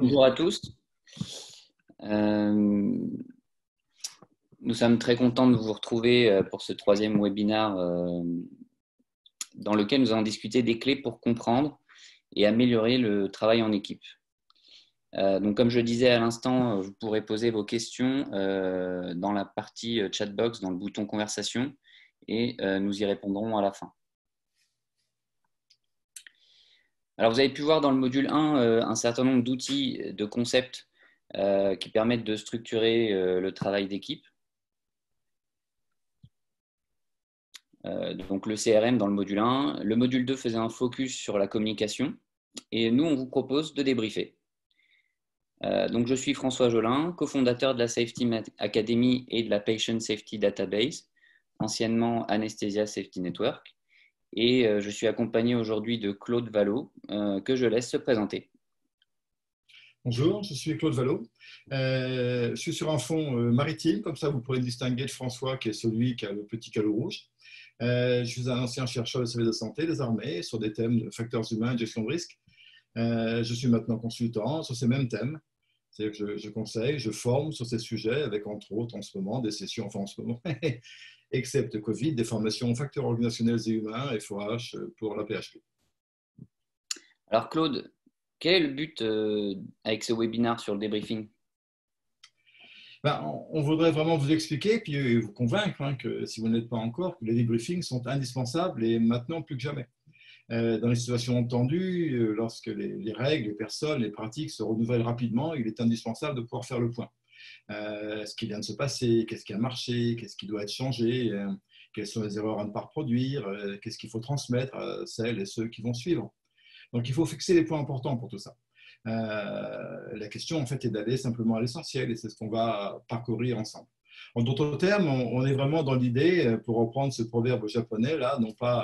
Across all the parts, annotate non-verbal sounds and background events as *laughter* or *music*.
Bonjour à tous. Euh, nous sommes très contents de vous retrouver euh, pour ce troisième webinaire euh, dans lequel nous allons discuter des clés pour comprendre et améliorer le travail en équipe. donc, comme je disais à l'instant, vous pourrez poser vos questions dans la partie chatbox, dans le bouton conversation, et nous y répondrons à la fin. Alors, vous avez pu voir dans le module 1 euh, un certain nombre d'outils, de concepts euh, qui permettent de structurer euh, le travail d'équipe. donc, le CRM dans le module 1. Le module 2 faisait un focus sur la communication. Et nous, on vous propose de débriefer. donc, je suis François Jolin, cofondateur de la Safety Academy et de la Patient Safety Database, anciennement Anesthesia Safety Network et euh, je suis accompagné aujourd'hui de Claude Vallot, euh, que je laisse se présenter. Bonjour, je suis Claude Vallot. Euh, je suis sur un fond maritime, comme ça vous pourrez distinguer de François, qui est celui qui a le petit calot rouge. je suis un ancien chercheur de services de santé des armées sur des thèmes de facteurs humains et gestion de risque. je suis maintenant consultant sur ces mêmes thèmes. Je, conseille, je forme sur ces sujets avec entre autres en ce moment des sessions, en ce moment, *laughs* excepte Covid, des formations facteurs organisationnels et humains, FOH, pour la PHP. Alors Claude, quel est le but euh, avec ce webinaire sur le débriefing? Ben, on voudrait vraiment vous expliquer puis vous convaincre hein, que si vous n'êtes pas encore, que les débriefings sont indispensables et maintenant plus que jamais. Euh, dans les situations tendues, euh, lorsque les, les, règles, les personnes, les pratiques se renouvellent rapidement, il est indispensable de pouvoir faire le point. Euh, ce qui vient de se passer, qu'est-ce qui a marché, qu'est-ce qui doit être changé, euh, quelles sont les erreurs à ne pas reproduire, euh, qu'est-ce qu'il faut transmettre à celles et ceux qui vont suivre. Donc il faut fixer les points importants pour tout ça. la question en fait est d'aller simplement à l'essentiel et c'est ce qu'on va parcourir ensemble. En d'autres termes, on, est vraiment dans l'idée, pour reprendre ce proverbe japonais là, non pas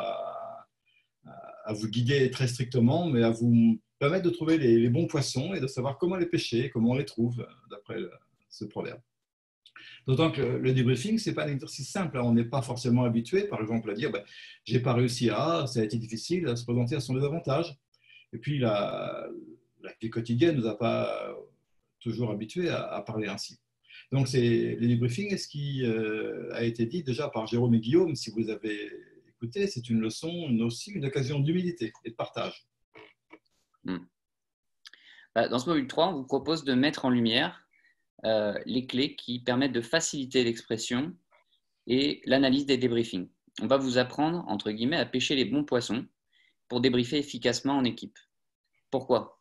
à, vous guider très strictement, mais à vous permettre de trouver les, les, bons poissons et de savoir comment les pêcher, comment on les trouve, d'après ce proverbe. D'autant que le débriefing, ce n'est pas un exercice simple. Hein. On n'est pas forcément habitué, par exemple, à dire ben, j'ai pas réussi à, ça a été difficile, à se présenter à son désavantage. Et puis, la, vie quotidienne ne nous a pas toujours habitués à, parler ainsi. Donc, c'est le débriefing est ce qui euh, a été dit déjà par Jérôme et Guillaume, si vous avez écouté, c'est une leçon, une aussi une occasion d'humilité et de partage. Hmm. Bah, dans ce module 3, on vous propose de mettre en lumière euh, les clés qui permettent de faciliter l'expression et l'analyse des débriefings. On va vous apprendre, entre guillemets, à pêcher les bons poissons pour débriefer efficacement en équipe. Pourquoi?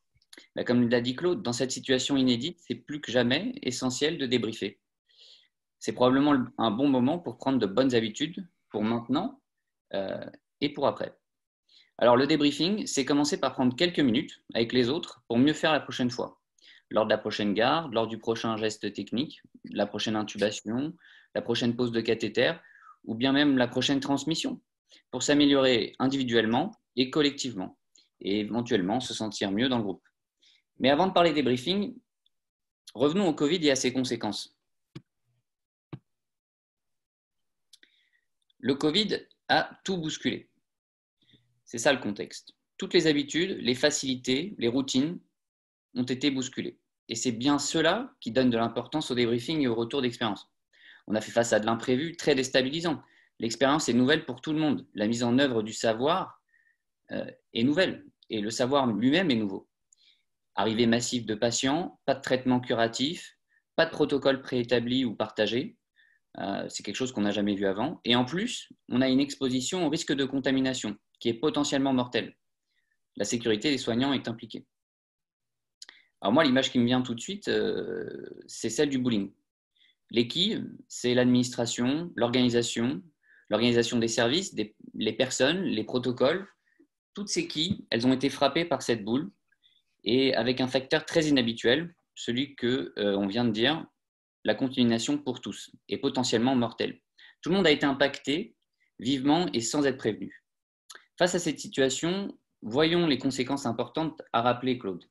Bah, Comme l'a dit Claude, dans cette situation inédite, c'est plus que jamais essentiel de débriefer. C'est probablement un bon moment pour prendre de bonnes habitudes pour maintenant euh, et pour après. Alors le débriefing, c'est commencer par prendre quelques minutes avec les autres pour mieux faire la prochaine fois lors de la prochaine garde, lors du prochain geste technique, la prochaine intubation, la prochaine pose de cathéter ou bien même la prochaine transmission pour s'améliorer individuellement et collectivement et éventuellement se sentir mieux dans le groupe. Mais avant de parler des briefings, revenons au Covid et à ses conséquences. Le Covid a tout bousculé. C'est ça le contexte. Toutes les habitudes, les facilités, les routines ont été bousculées. Et c'est bien cela qui donne de l'importance au débriefing et au retour d'expérience. On a fait face à de l'imprévu très déstabilisant. L'expérience est nouvelle pour tout le monde. La mise en œuvre du savoir euh, est nouvelle et le savoir lui-même est nouveau. Arrivée massive de patients, pas de traitement curatif, pas de protocole préétabli ou partagé. Euh, c'est quelque chose qu'on n'a jamais vu avant. Et en plus, on a une exposition au risque de contamination qui est potentiellement mortelle. La sécurité des soignants est impliquée. Alors moi, l'image qui me vient tout de suite, euh, c'est celle du bowling. Les qui, c'est l'administration, l'organisation, l'organisation des services, les personnes, les protocoles. Toutes ces qui, elles ont été frappées par cette boule et avec un facteur très inhabituel, celui que euh, on vient de dire, la contamination pour tous et potentiellement mortelle. Tout le monde a été impacté vivement et sans être prévenu. Face à cette situation, voyons les conséquences importantes à rappeler, Claude.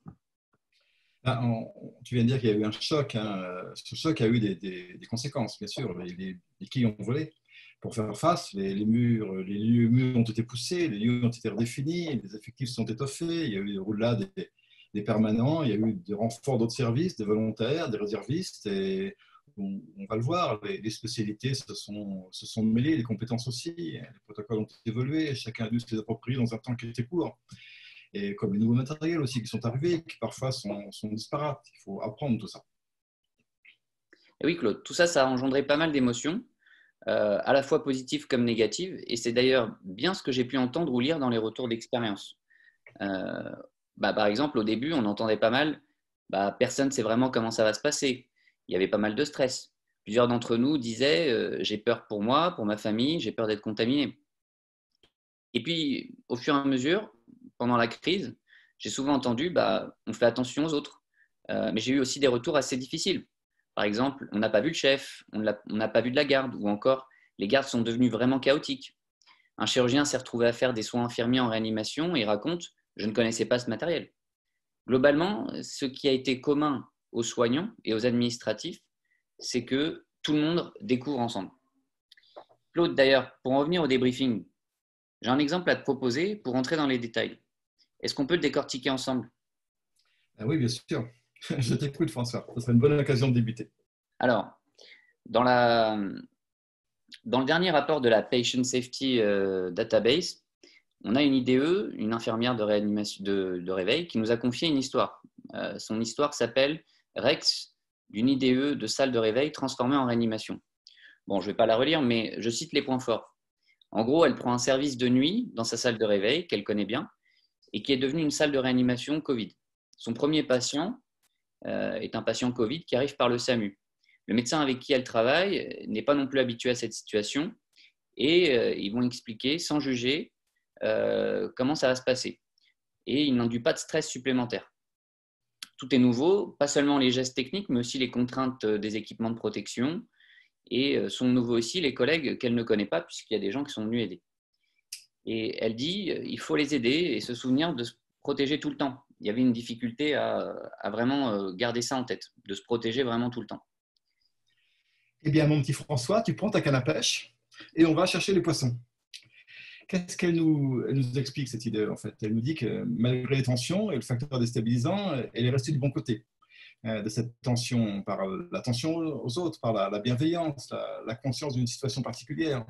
Tu viens de dire qu'il y a eu un choc. Hein. Ce choc a eu des, conséquences, bien sûr. Les, quilles ont volé pour faire face. Les, murs, les murs ont été poussés, les lieux ont été redéfinis, les effectifs sont étoffés. Il y a eu des roulades des permanents, il y a eu des renforts d'autres services, des volontaires, des réservistes, et on, va le voir, les, spécialités se sont, se sont mêlées, les compétences aussi, les protocoles ont évolué, chacun a dû se les approprier dans un temps qui était court. Et comme les nouveaux matériels aussi qui sont arrivés, qui parfois sont, disparates, il faut apprendre tout ça. Oui, Claude, tout ça, ça a engendré pas mal d'émotions, euh, à la fois positives comme négatives, et c'est d'ailleurs bien ce que j'ai pu entendre ou lire dans les retours d'expérience. Euh, bah, par exemple, au début, on entendait pas mal, bah, personne ne sait vraiment comment ça va se passer. Il y avait pas mal de stress. Plusieurs d'entre nous disaient, euh, j'ai peur pour moi, pour ma famille, j'ai peur d'être contaminé. Et puis, au fur et à mesure, pendant la crise, j'ai souvent entendu, bah, on fait attention aux autres. Euh, mais j'ai eu aussi des retours assez difficiles. Par exemple, on n'a pas vu le chef, on n'a pas vu de la garde, ou encore les gardes sont devenus vraiment chaotiques. Un chirurgien s'est retrouvé à faire des soins infirmiers en réanimation et raconte je ne connaissais pas ce matériel. Globalement, ce qui a été commun aux soignants et aux administratifs, c'est que tout le monde découvre ensemble. Claude, d'ailleurs, pour en revenir au débriefing, j'ai un exemple à te proposer pour entrer dans les détails. Est-ce qu'on peut le décortiquer ensemble? Ah Oui, bien sûr. *laughs* Je t'écoute, François. Ce serait une bonne occasion de débuter. Alors, dans, la, dans le dernier rapport de la Patient Safety euh, Database, on a une IDE, une infirmière de, réanimation, de, réveil, qui nous a confié une histoire. Euh, son histoire s'appelle Rex, d'une IDE de salle de réveil transformée en réanimation. Bon, je ne vais pas la relire, mais je cite les points forts. En gros, elle prend un service de nuit dans sa salle de réveil, qu'elle connaît bien, et qui est devenue une salle de réanimation Covid. Son premier patient euh, est un patient Covid qui arrive par le SAMU. Le médecin avec qui elle travaille n'est pas non plus habitué à cette situation, et euh, ils vont expliquer, sans juger, euh, comment ça va se passer. Et il n'enduit pas de stress supplémentaire. Tout est nouveau, pas seulement les gestes techniques, mais aussi les contraintes des équipements de protection. Et euh, sont nouveaux aussi les collègues qu'elle ne connaît pas, puisqu'il y a des gens qui sont venus aider. Et elle dit, euh, il faut les aider et se souvenir de se protéger tout le temps. Il y avait une difficulté à, vraiment garder ça en tête, de se protéger vraiment tout le temps. Eh bien, mon petit François, tu prends ta canne à pêche et on va chercher les poissons. Qu'est-ce qu'elle nous, explique, cette idée, en fait? Elle nous dit que malgré les tensions et le facteur déstabilisant, elle est restée du bon côté euh, de cette tension, par l'attention aux autres, par la, bienveillance, la, conscience d'une situation particulière.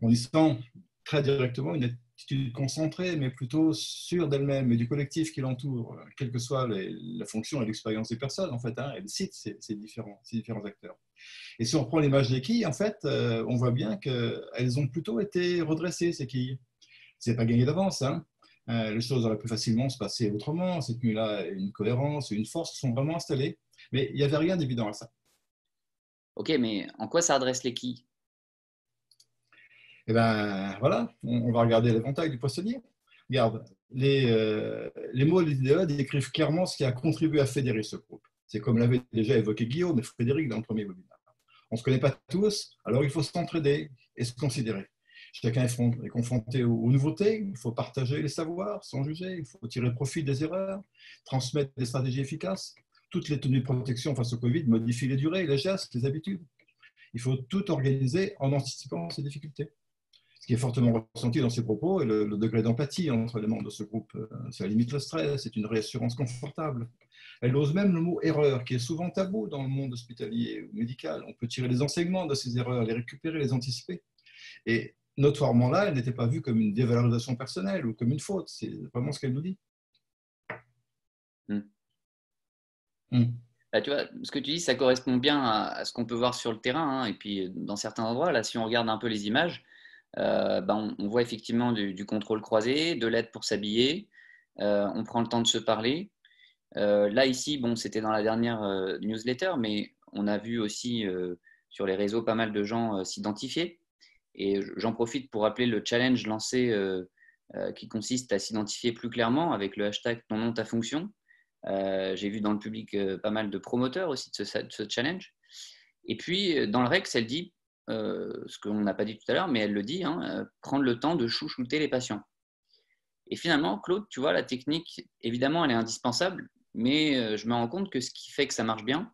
On y sent très directement une attitude concentrée, mais plutôt sûre d'elle-même et du collectif qui l'entoure, quelle que soit la fonction et l'expérience des personnes, en fait. Hein, elle cite ces, différents, ces différents acteurs. Et si on prend l'image des quilles, en fait, euh, on voit bien qu'elles ont plutôt été redressées, ces quilles. C'est pas gagné d'avance. Hein. Euh, les choses auraient pu facilement se passer autrement. Cette nuit-là, une cohérence, une force sont vraiment installées. Mais il n'y avait rien d'évident à ça. Ok, mais en quoi ça adresse les quilles? Eh bien, voilà, on, va regarder l'éventail du poissonnier. Regarde, les, euh, les mots de l'IDEA décrivent clairement ce qui a contribué à fédérer ce groupe. C'est comme l'avait déjà évoqué Guillaume et Frédéric dans le premier webinaire. On ne se connaît pas tous, alors il faut s'entraider et se considérer. Chacun est confronté aux nouveautés, il faut partager les savoirs sans juger, il faut tirer profit des erreurs, transmettre des stratégies efficaces. Toutes les tenues de protection face au Covid modifient les durées, les gestes, les habitudes. Il faut tout organiser en anticipant ces difficultés. Ce qui est fortement ressenti dans ces propos est le, le degré d'empathie entre les membres de ce groupe. Ça limite le stress, c'est une réassurance confortable. Elle ose même le mot erreur, qui est souvent tabou dans le monde hospitalier ou médical. On peut tirer les enseignements de ces erreurs, les récupérer, les anticiper. Et notoirement là, elle n'était pas vue comme une dévalorisation personnelle ou comme une faute. C'est vraiment ce qu'elle nous dit. Hmm. Hmm. Bah, tu vois, ce que tu dis, ça correspond bien à, ce qu'on peut voir sur le terrain. Hein. Et puis, dans certains endroits, là, si on regarde un peu les images, euh, bah, on, voit effectivement du, contrôle croisé, de l'aide pour s'habiller. Euh, on prend le temps de se parler. Euh, là, ici, bon, c'était dans la dernière newsletter, mais on a vu aussi sur les réseaux pas mal de gens s'identifier. Et j'en profite pour rappeler le challenge lancé qui consiste à s'identifier plus clairement avec le hashtag ton nom, ta fonction. J'ai vu dans le public pas mal de promoteurs aussi de ce, challenge. Et puis, dans le REX, elle dit, ce qu'on n'a pas dit tout à l'heure, mais elle le dit, hein, prendre le temps de chouchouter les patients. Et finalement, Claude, tu vois, la technique, évidemment, elle est indispensable, mais euh, je me rends compte que ce qui fait que ça marche bien,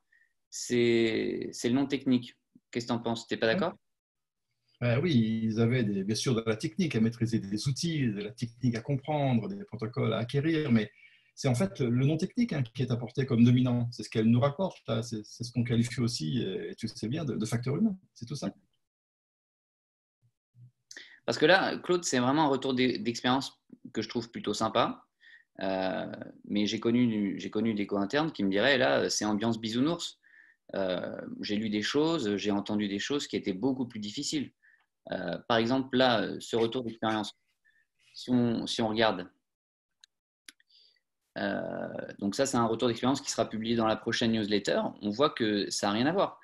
c'est le nom technique. Qu'est-ce que tu en penses? Tu n'es pas d'accord? Euh, oui, ils avaient des, bien sûr de la technique à maîtriser, des outils, de la technique à comprendre, des protocoles à acquérir, mais c'est en fait le non technique hein, qui est apporté comme dominant. C'est ce qu'elle nous rapporte. C'est ce qu'on qualifie aussi, tu sais bien, de, facteur humain. C'est tout ça. Parce que là, Claude, c'est vraiment un retour d'expérience que je trouve plutôt sympa. Euh, mais j'ai connu, des co-internes qui me diraient là, c'est ambiance bisounours. Euh, j'ai lu des choses, j'ai entendu des choses qui étaient beaucoup plus difficiles. Euh, par exemple, là, ce retour d'expérience, si on regarde, euh, donc ça, c'est un retour d'expérience qui sera publié dans la prochaine newsletter. On voit que ça n'a rien à voir.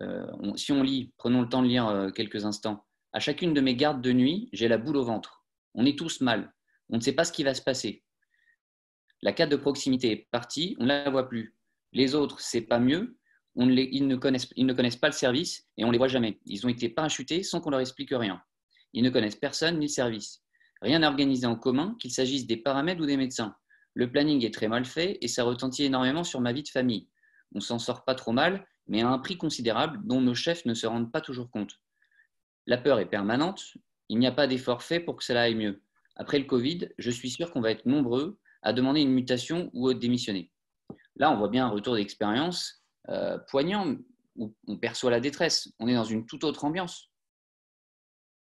Euh, si on lit, prenons le temps de lire euh, quelques instants. À chacune de mes gardes de nuit, j'ai la boule au ventre. On est tous mal. On ne sait pas ce qui va se passer. La carte de proximité est partie, on ne la voit plus. Les autres, c'est pas mieux. Ils, ne connaissent, ils ne connaissent pas le service et on ne les voit jamais. Ils ont été parachutés sans qu'on leur explique rien. Ils ne connaissent personne ni le service. Rien n'est organisé en commun, qu'il s'agisse des paramètres ou des médecins. Le planning est très mal fait et ça retentit énormément sur ma vie de famille. On s'en sort pas trop mal, mais à un prix considérable dont nos chefs ne se rendent pas toujours compte. La peur est permanente, il n'y a pas d'effort fait pour que cela aille mieux. Après le Covid, je suis sûr qu'on va être nombreux à demander une mutation ou à démissionner. Là, on voit bien un retour d'expérience euh, poignant où on perçoit la détresse. On est dans une toute autre ambiance.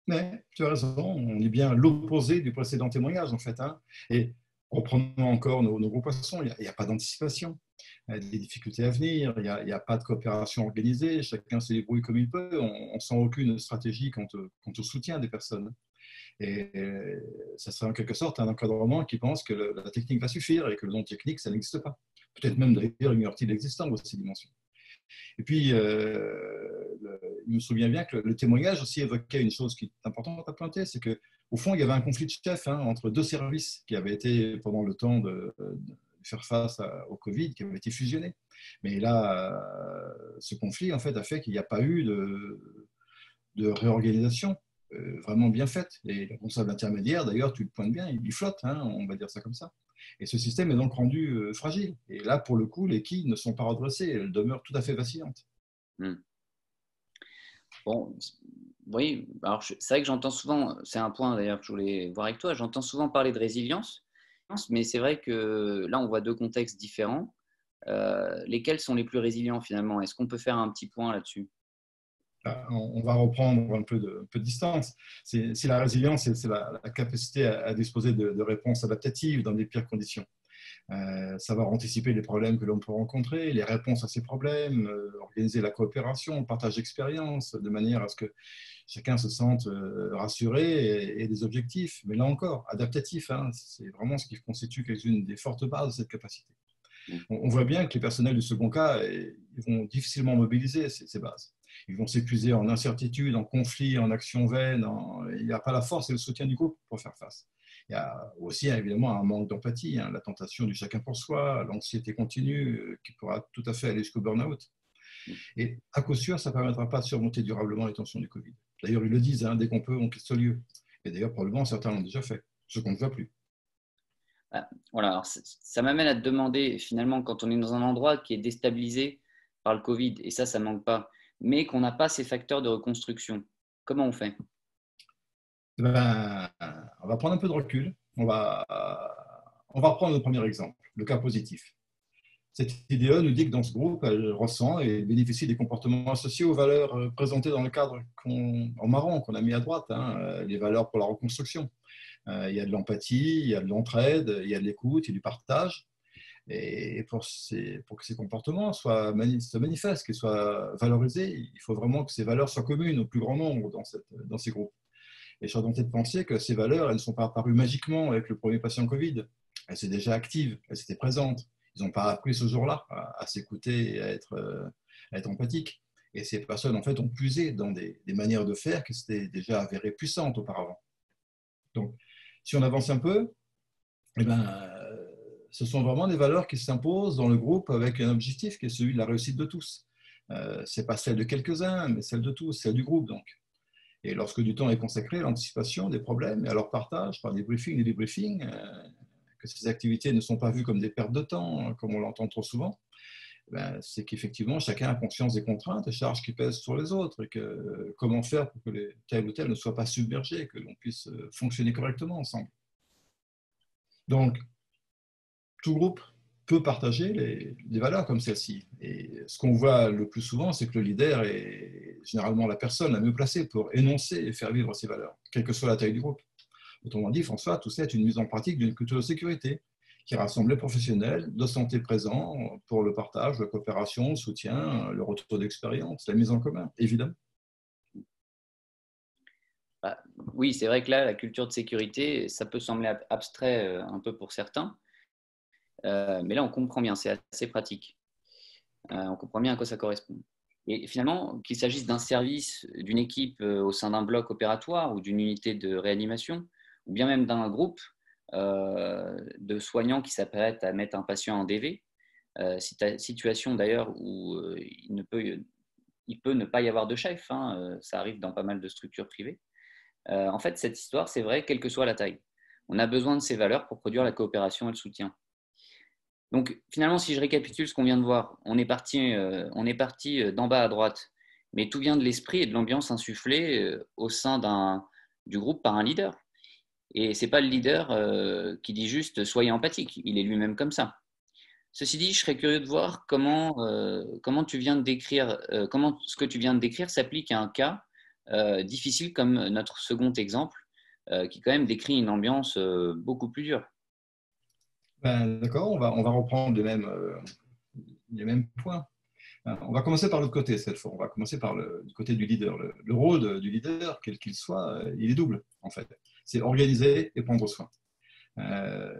Mais tu as raison, on est bien l'opposé du précédent témoignage en fait. Hein. Et reprenons encore nos, gros poissons, il n'y a, pas d'anticipation. Il y a des difficultés à venir, il n'y a, pas de coopération organisée, chacun se débrouille comme il peut, on ne sent aucune stratégie quant, au soutien des personnes. Et ça serait en quelque sorte un encadrement qui pense que la technique va suffire et que le non technique, ça n'existe pas. Peut-être même d'ailleurs ignore-t-il l'existence de ces dimensions. Et puis, euh, il me souvient bien que le, témoignage aussi évoquait une chose qui est importante à pointer, c'est que au fond, il y avait un conflit de chef hein, entre deux services qui avaient été, pendant le temps de, faire face au Covid, qui avaient été fusionnés. Mais là, ce conflit, en fait, a fait qu'il n'y a pas eu de, réorganisation euh, vraiment bien faite. Et le responsable intermédiaire, d'ailleurs, tu le pointes bien, il flotte, hein, on va dire ça comme ça. Et ce système est donc rendu euh, fragile. Et là, pour le coup, les quilles ne sont pas redressées, elles demeurent tout à fait vacillantes. Hmm. Bon, oui, alors c'est vrai que j'entends souvent, c'est un point d'ailleurs que je voulais voir avec toi, j'entends souvent parler de résilience, mais c'est vrai que là, on voit deux contextes différents. Euh, lesquels sont les plus résilients finalement? Est-ce qu'on peut faire un petit point là-dessus? Bah, on va reprendre un peu de, peu de distance. Si la résilience, c'est la, capacité à, disposer de, réponses adaptatives dans des pires conditions. Euh, savoir anticiper les problèmes que l'on peut rencontrer, les réponses à ces problèmes, euh, organiser la coopération, le partage d'expériences, de manière à ce que chacun se sente euh, rassuré et, des objectifs. Mais là encore, adaptatif, hein, c'est vraiment ce qui constitue quelques-unes des fortes bases de cette capacité. Mm. On, voit bien que les personnels du second cas ils vont difficilement mobiliser ces bases ils vont s'épuiser en incertitude, en conflit, en action vaine. Il n'y a pas la force et le soutien du groupe pour faire face. Il y a aussi évidemment un manque d'empathie, hein, la tentation du chacun pour soi, l'anxiété continue euh, qui pourra tout à fait aller jusqu'au burn-out. Et à coup sûr, ça ne permettra pas de surmonter durablement les tensions du Covid. D'ailleurs, ils le disent, hein, dès qu'on peut, on quitte ce lieu. Et d'ailleurs, probablement, certains l'ont déjà fait, ce qu'on ne voit plus. Ah, voilà, ça m'amène à te demander, finalement, quand on est dans un endroit qui est déstabilisé par le Covid, et ça, ça ne manque pas, mais qu'on n'a pas ces facteurs de reconstruction. Comment on fait? Eh ben, On va prendre un peu de recul. On va, on va reprendre le premier exemple, le cas positif. Cette idée nous dit que dans ce groupe, elle ressent et bénéficie des comportements associés aux valeurs euh, présentées dans le cadre en marron qu'on a mis à droite, hein, euh, les valeurs pour la reconstruction. Euh, il y a de l'empathie, il y a de l'entraide, il y a de l'écoute, il y a du partage. Et pour, que ces comportements soient se manifestent, qu'ils soient valorisés, il faut vraiment que ces valeurs soient communes au plus grand nombre dans ces groupes. Et je suis tenté de penser que ces valeurs, elles ne sont pas apparues magiquement avec le premier patient Covid. Elles étaient déjà actives, elles étaient présentes. Ils n'ont pas appris ce jour-là à, s'écouter et à être, à être empathiques. Et ces personnes, en fait, ont puisé dans des, manières de faire qui s'étaient déjà avérées puissantes auparavant. Donc, si on avance un peu, eh ben, ce sont vraiment des valeurs qui s'imposent dans le groupe avec un objectif qui est celui de la réussite de tous. Euh, ce n'est pas celle de quelques-uns, mais celle de tous, celle du groupe donc. Et lorsque du temps est consacré à l'anticipation des problèmes et à leur partage par des briefings et des briefings, euh, que ces activités ne sont pas vues comme des pertes de temps, comme on l'entend trop souvent, ben, c'est qu'effectivement chacun a conscience des contraintes et charges qui pèsent sur les autres et que comment faire pour que les, tel ou tel ne soit pas submergé, que l'on puisse euh, fonctionner correctement ensemble. Donc, tout groupe peut partager les, valeurs comme celle-ci. Et ce qu'on voit le plus souvent, c'est que le leader est généralement la personne la mieux placée pour énoncer et faire vivre ces valeurs, quelle que soit la taille du groupe. Autrement dit, François, tout ça est une mise en pratique d'une culture de sécurité qui rassemble les professionnels de santé présents pour le partage, la coopération, le soutien, le retour d'expérience, la mise en commun, évidemment. Bah, oui, c'est vrai que là, la culture de sécurité, ça peut sembler abstrait euh, un peu pour certains, euh, mais là, on comprend bien, c'est assez pratique. Euh, on comprend bien à quoi ça correspond. Et finalement, qu'il s'agisse d'un service, d'une équipe au sein d'un bloc opératoire ou d'une unité de réanimation, ou bien même d'un groupe de soignants qui s'apprêtent à mettre un patient en DV, situation d'ailleurs où il, ne peut, il peut ne pas y avoir de chef, hein, ça arrive dans pas mal de structures privées. en fait, cette histoire, c'est vrai, quelle que soit la taille. On a besoin de ces valeurs pour produire la coopération et le soutien. Donc finalement, si je récapitule ce qu'on vient de voir, on est parti, euh, on est parti euh, d'en bas à droite, mais tout vient de l'esprit et de l'ambiance insufflée euh, au sein du groupe par un leader. Et ce n'est pas le leader qui dit juste soyez empathique, il est lui-même comme ça. Ceci dit, je serais curieux de voir comment, comment tu viens décrire, comment ce que tu viens de décrire s'applique à un cas difficile comme notre second exemple, qui quand même décrit une ambiance beaucoup plus dure. Ben, d'accord, on va, reprendre les mêmes, euh, points. Euh, on va commencer par l'autre côté cette fois. On va commencer par le, côté du leader. Le, rôle du leader, quel qu'il soit, euh, il est double en fait. C'est organiser et prendre soin.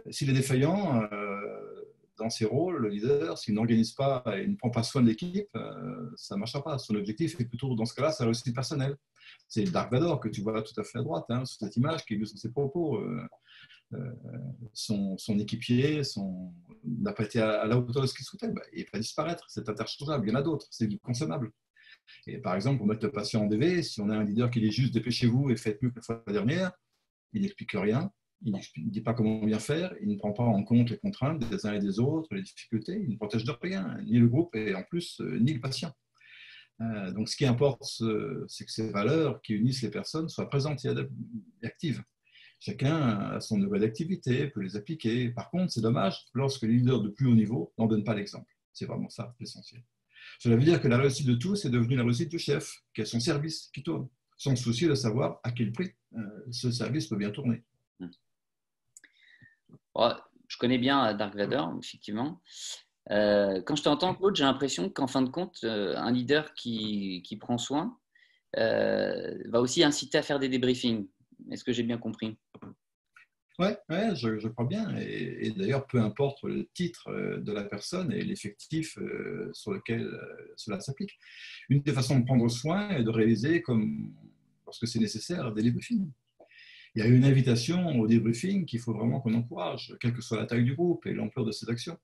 S'il est défaillant dans ses rôles, le leader, s'il n'organise pas et ne prend pas soin de l'équipe, ça ne marchera pas. Son objectif est plutôt, dans ce cas-là, sa réussite personnelle. C'est Dark Vador que tu vois tout à fait à droite, hein, sur cette image qui illustre ses propos. Euh, son, équipier n'a pas été à, la hauteur de ce qu'il souhaitait, bah, il va disparaître. C'est interchangeable. Il y en a d'autres. C'est du consommable. Et par exemple, pour mettre le patient en DV, si on a un leader qui dit juste dépêchez-vous et faites mieux que la fois dernière, il n'explique rien, il ne dit pas comment bien faire, il ne prend pas en compte les contraintes des uns et des autres, les difficultés, il ne protège de rien, ni le groupe et en plus, euh, ni le patient. Euh, donc ce qui importe, c'est que ces valeurs qui unissent les personnes soient présentes et actives. Chacun a son niveau d'activité, peut les appliquer. Par contre, c'est dommage lorsque les leaders de plus haut niveau n'en donnent pas l'exemple. C'est vraiment ça l'essentiel. Cela veut dire que la réussite de tous est devenue la réussite du chef, qui a son service qui tourne, sans souci de savoir à quel prix ce service peut bien tourner. Hmm. je connais bien Dark Vador, effectivement. Euh, quand je t'entends, Claude, j'ai l'impression qu'en fin de compte, euh, un leader qui, qui prend soin va aussi inciter à faire des débriefings. Est-ce que j'ai bien compris? Oui, ouais, je, crois bien. Et, d'ailleurs, peu importe le titre euh, de la personne et l'effectif euh, sur lequel euh, cela s'applique. Une des façons de prendre soin est de réaliser, comme lorsque c'est nécessaire, des débriefings. Il y a une invitation au débriefing qu'il faut vraiment qu'on encourage, quelle que soit la taille du groupe et l'ampleur de ses actions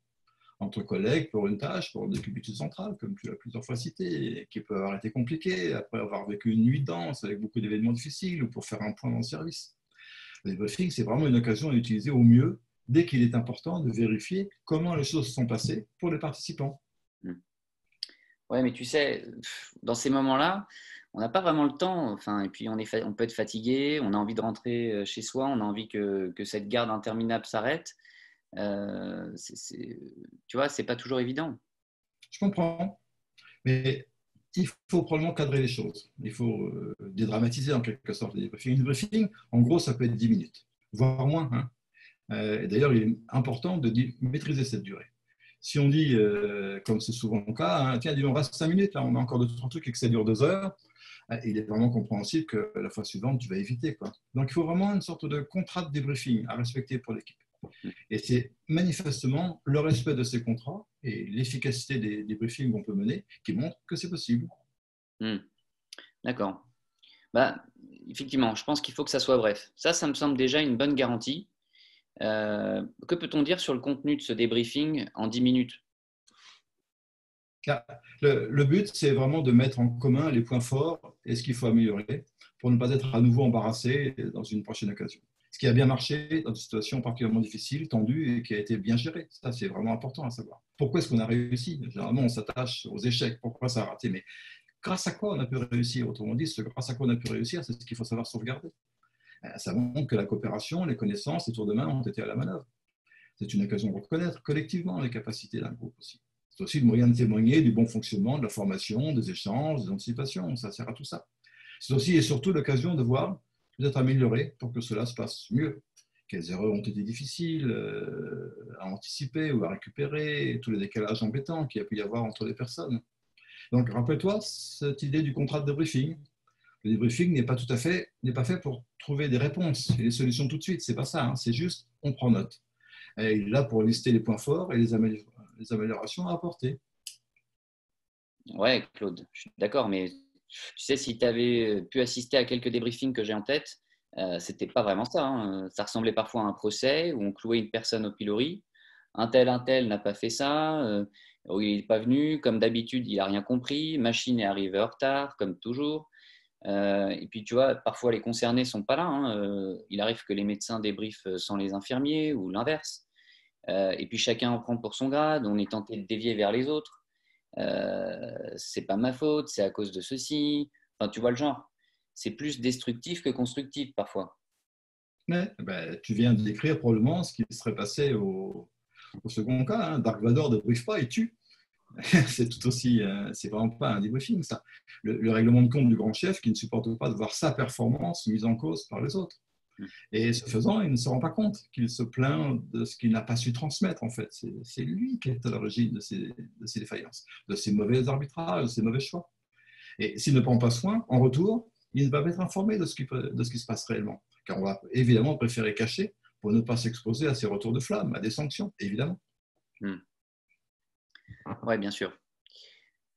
entre collègues pour une tâche, pour une étude centrale, comme tu l'as plusieurs fois cité, qui peut avoir été compliqué après avoir vécu une nuit dense avec beaucoup d'événements difficiles ou pour faire un point dans le service. Le débriefing, c'est vraiment une occasion à utiliser au mieux dès qu'il est important de vérifier comment les choses se sont passées pour les participants. Hmm. Oui, mais tu sais, dans ces moments-là, on n'a pas vraiment le temps. Enfin, et puis on, peut être fatigué, on a envie de rentrer euh, chez soi, on a envie que, cette garde interminable s'arrête. Euh, tu vois, c'est pas toujours évident. Je comprends. Mais il faut probablement cadrer les choses. Il faut euh, dédramatiser en quelque sorte les briefings. briefing, en gros, ça peut être 10 minutes, voire moins. Hein. D'ailleurs, il est important de maîtriser cette durée. Si on dit, comme c'est souvent le cas, hein, tiens, il on reste 5 minutes, là, on a encore d'autres trucs et que ça dure 2 heures, il est vraiment compréhensible que la fois suivante, tu vas éviter. Quoi. Donc, il faut vraiment une sorte de contrat de débriefing à respecter pour l'équipe. Et c'est manifestement le respect de ces contrats et l'efficacité des, briefings qu'on peut mener qui montrent que c'est possible. Hmm. D'accord. Bah, effectivement, je pense qu'il faut que ça soit bref. Ça, ça me semble déjà une bonne garantie. Euh, que peut-on dire sur le contenu de ce débriefing en 10 minutes? Le, le, but, c'est vraiment de mettre en commun les points forts et ce qu'il faut améliorer pour ne pas être à nouveau embarrassé dans une prochaine occasion ce qui a bien marché dans une situation particulièrement difficile, tendue et qui a été bien gérée. Ça, c'est vraiment important à savoir. Pourquoi est-ce qu'on a réussi? Généralement, on s'attache aux échecs. Pourquoi ça a raté? Mais grâce à quoi on a pu réussir? Autrement dit, ce grâce à quoi on a pu réussir, c'est ce qu'il faut savoir sauvegarder. Euh, ça montre que la coopération, les connaissances, les tours de main ont été à la manœuvre. C'est une occasion de reconnaître collectivement les capacités d'un groupe aussi. C'est aussi le moyen de témoigner du bon fonctionnement de la formation, des échanges, des anticipations. Ça sert à tout ça. C'est aussi et surtout l'occasion de voir peut-être améliorer pour que cela se passe mieux. Quelles erreurs ont été difficiles euh, à anticiper ou à récupérer, tous les décalages embêtants qu'il y a pu y avoir entre les personnes. Donc, rappelle-toi cette idée du contrat de débriefing. Le débriefing n'est pas tout à fait, n'est pas fait pour trouver des réponses et des solutions tout de suite. C'est pas ça. Hein. C'est juste, on prend note. Et il est là pour lister les points forts et les, améliorations à apporter. Ouais, Claude, je suis d'accord, mais tu sais, si tu avais pu assister à quelques débriefings que j'ai en tête, euh, c'était pas vraiment ça. Hein. Ça ressemblait parfois à un procès où on clouait une personne au pilori. Un tel, un tel n'a pas fait ça. Euh, il n'est pas venu. Comme d'habitude, il n'a rien compris. Machine est arrivée en retard, comme toujours. Euh, et puis, tu vois, parfois les concernés ne sont pas là. Hein. Il arrive que les médecins débriefent sans les infirmiers ou l'inverse. Et puis, chacun en prend pour son grade. On est tenté de dévier vers les autres. c'est pas ma faute, c'est à cause de ceci. Enfin, tu vois le genre c'est plus destructif que constructif parfois. Mais, ben, tu viens de décrire probablement ce qui serait passé au, second cas. Hein. Dark Vador ne débriefe pas et tue. *laughs* c'est tout aussi, euh, c'est vraiment pas un débriefing ça. Le, règlement de compte du grand chef qui ne supporte pas de voir sa performance mise en cause par les autres. Et ce faisant, il ne se rend pas compte qu'il se plaint de ce qu'il n'a pas su transmettre en fait. C'est lui qui est à l'origine de de ces défaillances, de ces mauvais arbitrages, de ces mauvais choix. Et s'il ne prend pas soin, en retour, il va être informé de ce, qui, se passe réellement. Car on va évidemment préférer cacher pour ne pas s'exposer à ces retours de flammes, à des sanctions, évidemment. Hmm. Oui, bien sûr.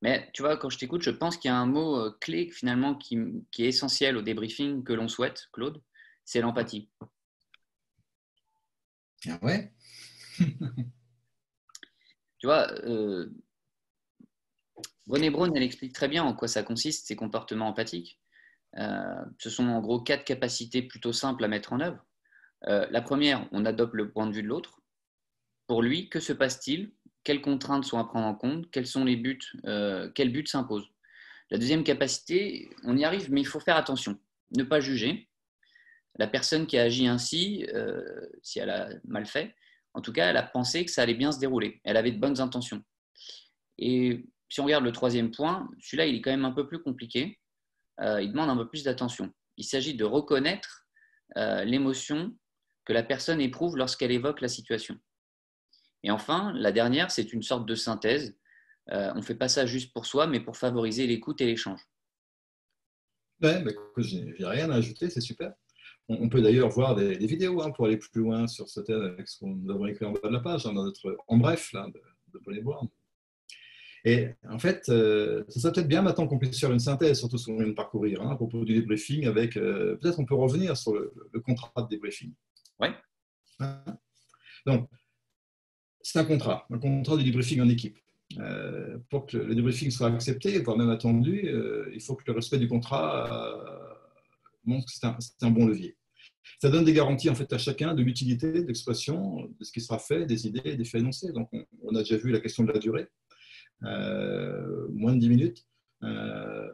Mais tu vois, quand je t'écoute, je pense qu'il y a un mot euh, clé finalement qui, qui est essentiel au débriefing que l'on souhaite, Claude, c'est l'empathie. Ah ouais *laughs* Tu vois, euh, Brené Brown, elle explique très bien en quoi ça consiste, ces comportements empathiques. Euh, ce sont en gros quatre capacités plutôt simples à mettre en œuvre. Euh, la première, on adopte le point de vue de l'autre. Pour lui, que se passe-t-il? Quelles contraintes sont à prendre en compte? Quels sont les buts euh, Quels buts s'imposent? La deuxième capacité, on y arrive, mais il faut faire attention. Ne pas juger. La personne qui a agi ainsi, si elle a mal fait, en tout cas, elle a pensé que ça allait bien se dérouler. Elle avait de bonnes intentions. Et si on regarde le troisième point, celui-là, il est quand même un peu plus compliqué. Euh, il demande un peu plus d'attention. Il s'agit de reconnaître euh, l'émotion que la personne éprouve lorsqu'elle évoque la situation. Et enfin, la dernière, c'est une sorte de synthèse. Euh, on ne fait pas ça juste pour soi, mais pour favoriser l'écoute et l'échange. Ouais, bah, je n'ai rien à ajouter, c'est super. On, peut d'ailleurs voir des, vidéos hein, pour aller plus loin sur ce thème avec ce qu'on avons écrit en bas de la page, hein, dans notre en bref là, de, de Paul et en fait, euh, ça serait peut-être bien maintenant qu'on puisse faire une synthèse sur tout ce qu'on vient de parcourir hein, à propos du débriefing avec. Euh, peut-être on peut revenir sur le, contrat de débriefing. Oui. Donc, c'est un contrat, un contrat de débriefing en équipe. Euh, pour que le débriefing soit accepté, voire même attendu, il faut que le respect du contrat montre que c'est un, bon levier. Ça donne des garanties en fait à chacun de l'utilité d'expression, de ce qui sera fait, des idées, des faits énoncés. Donc, on a déjà vu la question de la durée. Euh, moins de 10 minutes. Euh,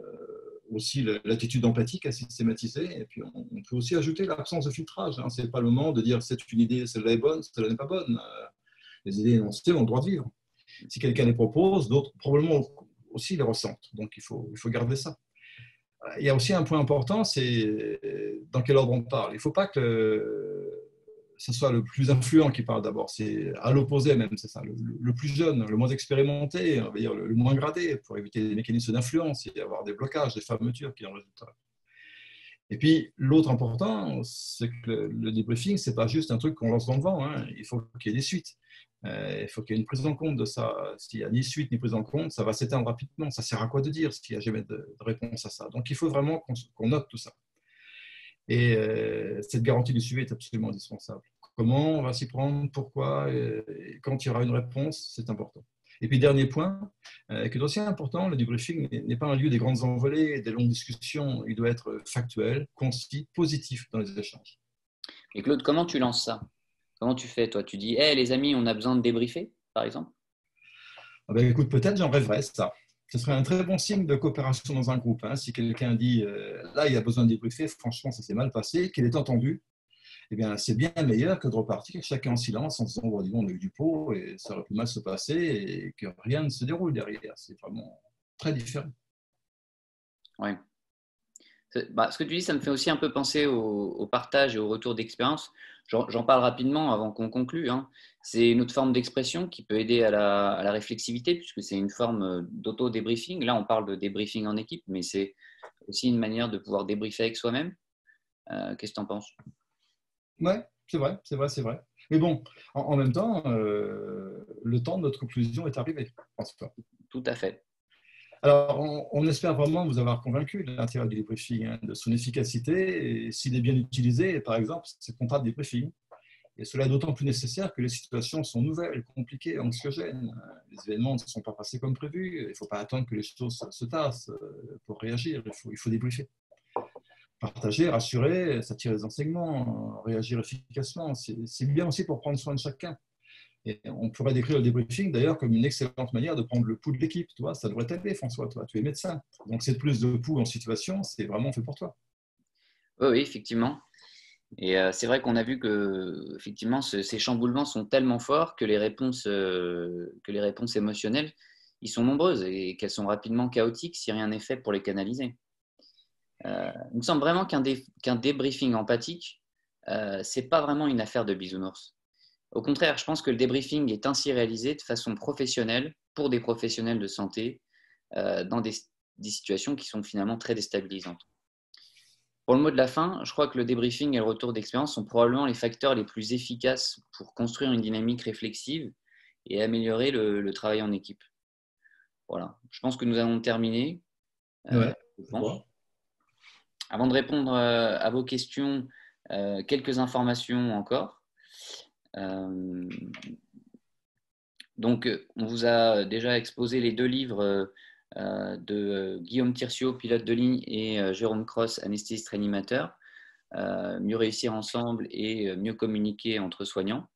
aussi l'attitude empathique à systématiser. Et puis, on, peut aussi ajouter l'absence de filtrage. Hein. Ce n'est pas le moment de dire c'est une idée, celle-là est bonne, celle-là n'est pas bonne. Euh, les idées énoncées ont le droit de vivre. Si quelqu'un les propose, d'autres probablement aussi les ressentent. Donc, il faut, il faut garder ça. Il y a aussi un point important, c'est dans quel ordre on parle. Il ne faut pas que ce soit le plus influent qui parle d'abord. C'est à l'opposé même, c'est ça. Le, plus jeune, le moins expérimenté, on va dire le, moins gradé, pour éviter les mécanismes d'influence et avoir des blocages, des fermetures qui en résultat. Et puis, l'autre important, c'est que le, débriefing, ce n'est pas juste un truc qu'on lance dans le vent. Hein. Il faut qu'il y ait des suites. Euh, il faut qu'il y ait une prise en compte de ça. S'il n'y a ni suite ni prise en compte, ça va s'éteindre rapidement. Ça sert à quoi de dire s'il n'y a jamais de, réponse à ça? Donc, il faut vraiment qu'on note tout ça. Et euh, cette garantie du suivi est absolument indispensable. Comment on va s'y prendre, pourquoi, et quand il y aura une réponse, c'est important. Et puis, dernier point, euh, qui est aussi important, le debriefing n'est pas un lieu des grandes envolées, des longues discussions. Il doit être factuel, concis, positif dans les échanges. Et Claude, comment tu lances ça? Comment tu fais, toi? Tu dis, hé, les amis, on a besoin de débriefer, par exemple? Ah ben, Écoute, peut-être j'en rêverais ça ce serait un très bon signe de coopération dans un groupe. Hein. Si quelqu'un dit euh, là, il a besoin de débriefer, franchement, ça s'est mal passé, qu'il est entendu eh bien, c'est bien meilleur que de repartir chacun en silence en se disant, bon, on a eu du pot et ça aurait pu mal se passer et que rien ne se déroule derrière. C'est vraiment très différent. Oui. Bah, ce que tu dis, ça me fait aussi un peu penser au, partage et au retour d'expérience. J'en parle rapidement avant qu'on conclue. Hein. C'est une autre forme d'expression qui peut aider à la, à la réflexivité, puisque c'est une forme euh, d'auto-débriefing. Là, on parle de débriefing en équipe, mais c'est aussi une manière de pouvoir débriefer avec soi-même. Euh, qu'est-ce que tu en penses? Oui, c'est vrai, c'est vrai, c'est vrai. Mais bon, en, même temps, euh, le temps de notre conclusion est arrivé. Tout à fait. Alors, on, espère vraiment vous avoir convaincu de l'intérêt du débriefing, hein, de son efficacité, s'il est bien utilisé, par exemple, c'est contrat de débriefing. Et cela est d'autant plus nécessaire que les situations sont nouvelles, compliquées, anxiogènes. Les événements ne sont pas passés comme prévu. Il ne faut pas attendre que les choses se tassent euh, pour réagir. Il faut, il faut débriefer. Partager, rassurer, ça tire les enseignements, réagir efficacement. C'est bien aussi pour prendre soin de chacun. On pourrait décrire le débriefing d'ailleurs comme une excellente manière de prendre le pouls de l'équipe. Toi, ça devrait t'aider, François. Toi, tu es médecin. Donc, c'est plus de pouls en situation, c'est vraiment fait pour toi. Oui, effectivement. Et euh, c'est vrai qu'on a vu que effectivement, ces chamboulements sont tellement forts que les réponses, euh, que les réponses émotionnelles, ils sont nombreuses et qu'elles sont rapidement chaotiques si rien n'est fait pour les canaliser. Euh, il me semble vraiment qu'un débriefing empathique, euh, c'est pas vraiment une affaire de bisounours. Au contraire, je pense que le débriefing est ainsi réalisé de façon professionnelle pour des professionnels de santé dans des situations qui sont finalement très déstabilisantes. Pour le mot de la fin, je crois que le débriefing et le retour d'expérience sont probablement les facteurs les plus efficaces pour construire une dynamique réflexive et améliorer le, travail en équipe. Voilà, je pense que nous allons terminer. Euh, Avant de répondre euh, à vos questions, euh, quelques informations encore. Donc, on vous a déjà exposé les deux livres euh, de euh, Guillaume Tirciot, pilote de ligne, et euh, Jérôme Cross, anesthésiste réanimateur. mieux réussir ensemble et mieux communiquer entre soignants.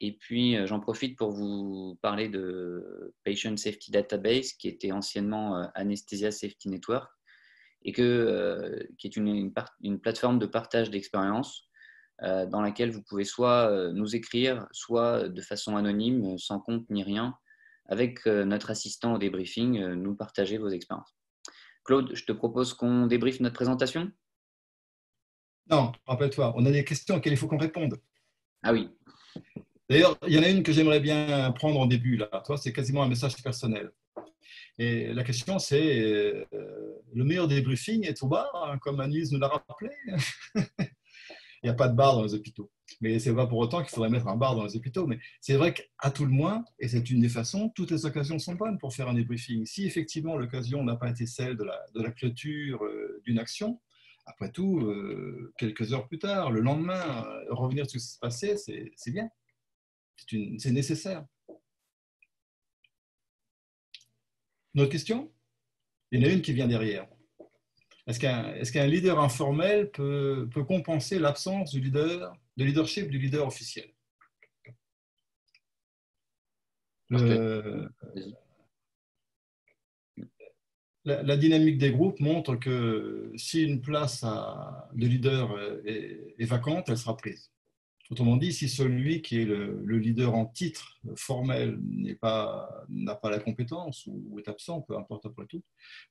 et puis, j'en profite pour vous parler de Patient Safety Database, qui était anciennement Anesthesia Safety Network, et qui est une, plateforme de partage d'expériences dans laquelle vous pouvez soit nous écrire, soit de façon anonyme, sans compte ni rien, avec euh, notre assistant au débriefing, euh, nous partager vos expériences. Claude, je te propose qu'on débriefe notre présentation? Non, rappelle-toi, on a des questions auxquelles il faut qu'on réponde. Ah oui. D'ailleurs, il y en a une que j'aimerais bien prendre en début, là. Toi, c'est quasiment un message personnel. Et la question, c'est euh, le meilleur débriefing est au bar, hein, comme Anise nous l'a rappelé? *laughs* il n'y a pas de bar dans les hôpitaux. Mais ce n'est pas pour autant qu'il faudrait mettre un bar dans les hôpitaux. Mais c'est vrai qu'à tout le moins, et c'est une des façons, toutes les occasions sont bonnes pour faire un débriefing. Si effectivement l'occasion n'a pas été celle de la, de la clôture euh, d'une action, après tout, euh, quelques heures plus tard, le lendemain, euh, revenir sur ce qui s'est passé, c'est bien. C'est nécessaire. Une autre question? Il y en a une qui vient derrière. Est-ce qu'un leader informel peut, compenser l'absence du leader, de leadership du leader officiel? La, dynamique des groupes montre que si une place de leader est vacante, elle sera prise. Autrement dit, si celui qui est le, leader en titre formel n'a pas, pas la compétence ou est absent, peu importe après tout,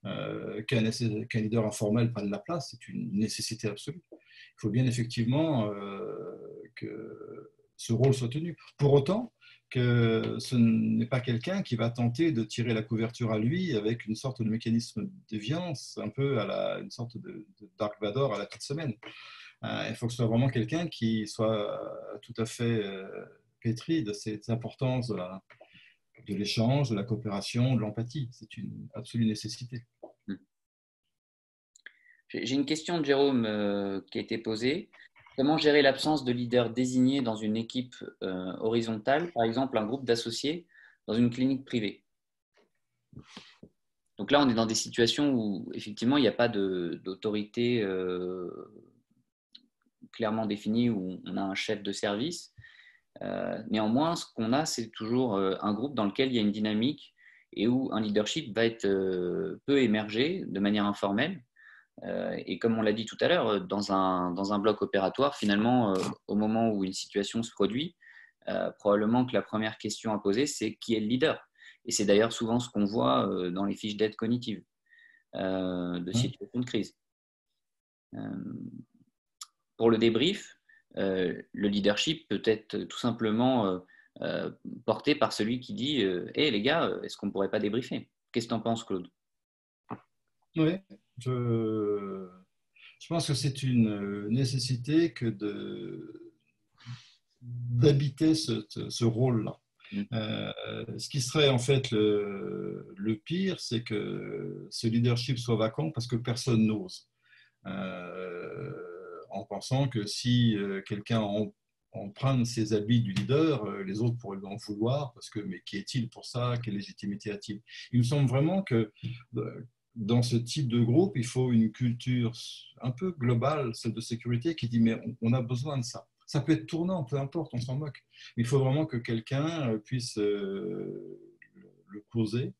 euh, qu'un leader informel prenne la place, c'est une nécessité absolue. Il faut bien effectivement euh, que ce rôle soit tenu. Pour autant, que ce n'est pas quelqu'un qui va tenter de tirer la couverture à lui avec une sorte de mécanisme de déviance, un peu à la, une sorte de, de Dark Vador à la toute semaine. Euh, il faut que ce soit vraiment quelqu'un qui soit euh, tout à fait euh, pétri de cette importance de l'échange, de, la coopération, de l'empathie. C'est une absolue nécessité. J'ai une question de Jérôme qui a été posée. Comment gérer l'absence de leader désigné dans une équipe horizontale, par exemple un groupe d'associés dans une clinique privée? Donc là, on est dans des situations où effectivement il n'y a pas d'autorité clairement défini où on a un chef de service. Euh, néanmoins, ce qu'on a, c'est toujours euh, un groupe dans lequel il y a une dynamique et où un leadership va être, euh, peu émerger de manière informelle. et comme on l'a dit tout à l'heure, dans un, dans un bloc opératoire, finalement, au moment où une situation se produit, probablement que la première question à poser, c'est qui est le leader? Et c'est d'ailleurs souvent ce qu'on voit dans les fiches d'aide cognitive de mmh. situation de crise. Pour le débrief, le leadership peut être tout simplement euh, porté par celui qui dit Hé eh, les gars, est-ce qu'on ne pourrait pas débriefer? Qu'est-ce que tu en penses, Claude? Oui, je, je, pense que c'est une nécessité que de, d'habiter ce, ce rôle-là. Mm. Euh, ce qui serait en fait le, le pire, c'est que ce leadership soit vacant parce que personne n'ose. Euh, en pensant que si quelqu'un emprunte ses habits du leader, euh, les autres pourraient en vouloir parce que mais qui est-il pour ça? Quelle légitimité a-t-il? Il me semble vraiment que euh, dans ce type de groupe, il faut une culture un peu globale, celle de sécurité, qui dit mais on a besoin de ça. Ça peut être tournant, peu importe, on s'en moque. Il faut vraiment que quelqu'un puisse euh, le poser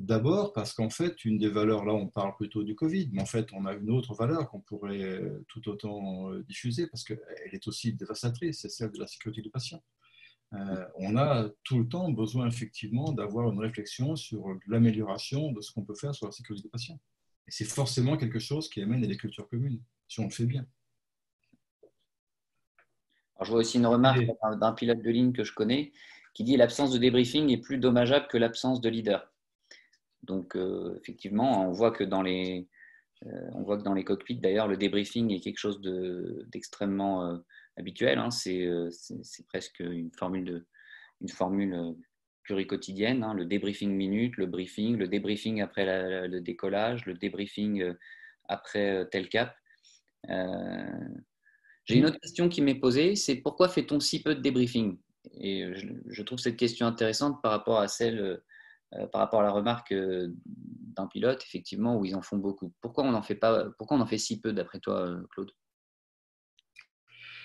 D'abord parce qu'en fait, une des valeurs, là on parle plutôt du Covid, mais en fait on a une autre valeur qu'on pourrait euh, tout autant euh, diffuser parce qu'elle est aussi dévastatrice, c'est celle de la sécurité du patient. Euh, on a tout le temps besoin effectivement d'avoir une réflexion sur l'amélioration de ce qu'on peut faire sur la sécurité du patient. Et c'est forcément quelque chose qui amène à des cultures communes, si on le fait bien. je vois aussi une remarque d'un pilote de ligne que je connais qui dit l'absence de débriefing est plus dommageable que l'absence de leader. Donc, euh, effectivement, on voit que dans les, euh, on voit que dans les cockpits, d'ailleurs, le débriefing est quelque chose d'extrêmement euh, habituel. Hein. C'est presque une formule, de, une formule pluricotidienne. Hein. Le débriefing minute, le briefing, le débriefing après le décollage, le débriefing après tel cap. J'ai une autre question qui m'est posée, c'est pourquoi fait-on si peu de débriefing? Et je, je, trouve cette question intéressante par rapport à celle euh, par rapport à la remarque euh, d'un pilote, effectivement, où ils en font beaucoup. Pourquoi on en fait, pas, pourquoi on en fait si peu, d'après toi, euh, Claude?